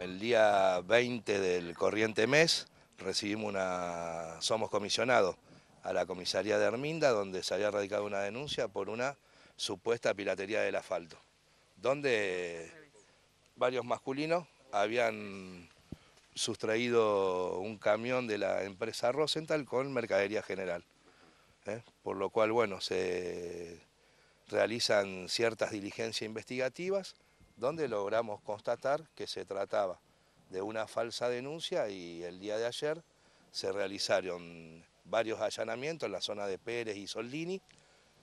El día 20 del corriente mes recibimos una, somos comisionados a la comisaría de Herminda donde se había radicado una denuncia por una supuesta piratería del asfalto, donde varios masculinos habían sustraído un camión de la empresa Rosenthal con mercadería general. ¿eh? Por lo cual, bueno, se realizan ciertas diligencias investigativas donde logramos constatar que se trataba de una falsa denuncia y el día de ayer se realizaron varios allanamientos en la zona de Pérez y Soldini,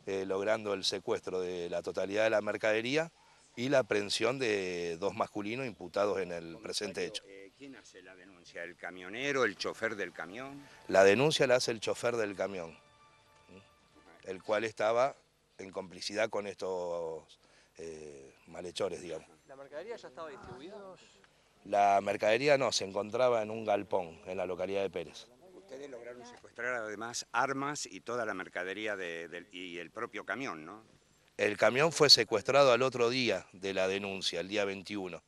eh, logrando el secuestro de la totalidad de la mercadería y la aprehensión de dos masculinos imputados en el presente hecho. Eh, ¿Quién hace la denuncia? ¿El camionero, el chofer del camión? La denuncia la hace el chofer del camión, el cual estaba en complicidad con estos eh, malhechores, digamos. ¿La mercadería ya estaba distribuida? La mercadería no, se encontraba en un galpón en la localidad de Pérez. Ustedes lograron secuestrar además armas y toda la mercadería y el propio camión, ¿no? El camión fue secuestrado al otro día de la denuncia, el día 21.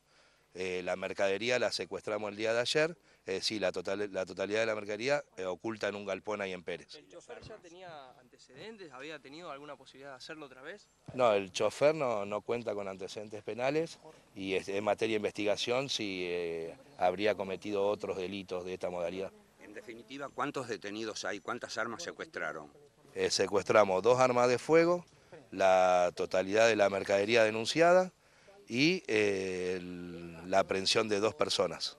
Eh, la mercadería la secuestramos el día de ayer, eh, sí, la, la totalidad de la mercadería eh, oculta en un galpón ahí en Pérez. ¿El chofer ya tenía antecedentes? ¿Había tenido alguna posibilidad de hacerlo otra vez? No, el chofer no, no cuenta con antecedentes penales y es, en materia de investigación si habría cometido otros delitos de esta modalidad. En definitiva, ¿cuántos detenidos hay? ¿Cuántas armas secuestraron? secuestramos dos armas de fuego, la totalidad de la mercadería denunciada y eh, la aprehensión de dos personas.